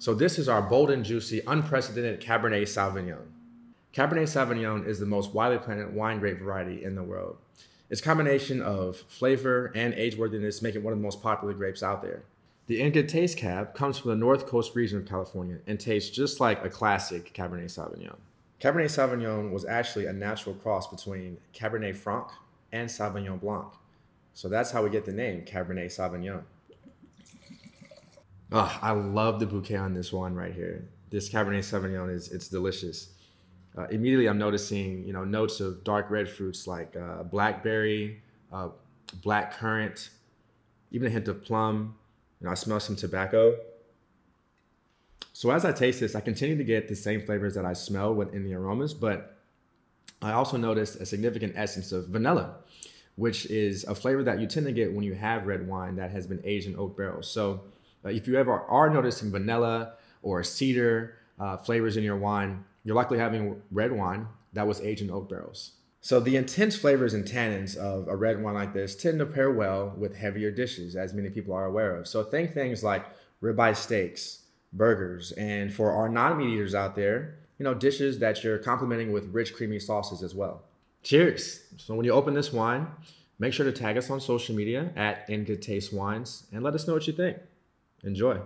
So this is our bold and juicy, unprecedented Cabernet Sauvignon. Cabernet Sauvignon is the most widely planted wine grape variety in the world. Its combination of flavor and age-worthiness make it one of the most popular grapes out there. The In Good Taste Cab comes from the North Coast region of California and tastes just like a classic Cabernet Sauvignon. Cabernet Sauvignon was actually a natural cross between Cabernet Franc and Sauvignon Blanc. So that's how we get the name Cabernet Sauvignon. Oh, I love the bouquet on this one right here. This Cabernet Sauvignon is it's delicious. Uh, immediately, I'm noticing you know notes of dark red fruits like uh, blackberry, uh, black currant, even a hint of plum. You know, I smell some tobacco. So as I taste this, I continue to get the same flavors that I smell within the aromas, but I also noticed a significant essence of vanilla, which is a flavor that you tend to get when you have red wine that has been aged in oak barrels. So uh, if you ever are noticing vanilla or cedar uh, flavors in your wine, you're likely having red wine that was aged in oak barrels. So the intense flavors and tannins of a red wine like this tend to pair well with heavier dishes, as many people are aware of. So think things like ribeye steaks, burgers, and for our non-meat eaters out there, you know, dishes that you're complementing with rich, creamy sauces as well. Cheers! So when you open this wine, make sure to tag us on social media at In Good Taste Wines and let us know what you think. Enjoy.